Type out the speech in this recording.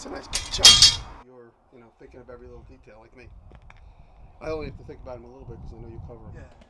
It's a nice big chunk. You're, you know, thinking of every little detail like me. I only have to think about him a little bit because I know you cover him. Yeah.